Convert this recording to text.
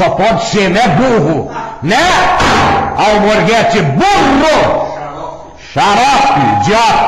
Só pode ser, né, burro? Né? Almorguete burro! Xarope, idiota!